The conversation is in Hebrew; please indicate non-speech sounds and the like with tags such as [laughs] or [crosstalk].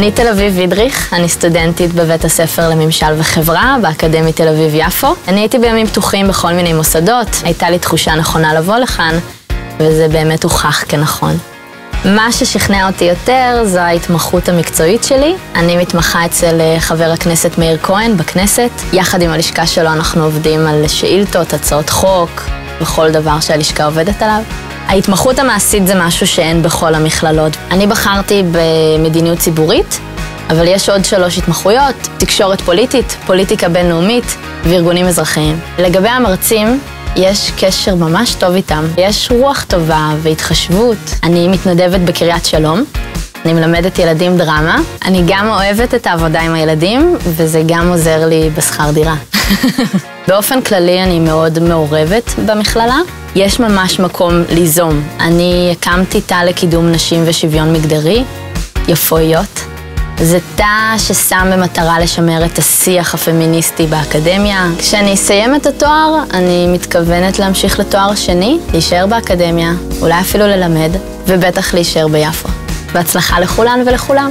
אני תל אביב וידריך, אני סטודנטית בבית הספר לממשל וחברה באקדמית תל אביב-יפו. אני הייתי בימים פתוחים בכל מיני מוסדות, הייתה לי תחושה נכונה לבוא לכאן, וזה באמת הוכח כנכון. מה ששכנע אותי יותר זו ההתמחות המקצועית שלי. אני מתמחה אצל אה, חבר הכנסת מאיר כהן בכנסת. יחד עם הלשכה שלו אנחנו עובדים על שאילתות, הצעות חוק, וכל דבר שהלשכה עובדת עליו. ההתמחות המעשית זה משהו שאין בכל המכללות. אני בחרתי במדיניות ציבורית, אבל יש עוד שלוש התמחויות, תקשורת פוליטית, פוליטיקה בינלאומית וארגונים אזרחיים. לגבי המרצים, יש קשר ממש טוב איתם. יש רוח טובה והתחשבות. אני מתנדבת בקריית שלום. אני מלמדת ילדים דרמה. אני גם אוהבת את העבודה עם הילדים, וזה גם עוזר לי בשכר דירה. [laughs] באופן כללי אני מאוד מעורבת במכללה. יש ממש מקום ליזום. אני הקמתי תא לקידום נשים ושוויון מגדרי, יפואיות. זה תא ששם במטרה לשמר את השיח הפמיניסטי באקדמיה. כשאני אסיים את התואר, אני מתכוונת להמשיך לתואר שני, להישאר באקדמיה, אולי אפילו ללמד, ובטח להישאר ביפו. בהצלחה לכולן ולכולם.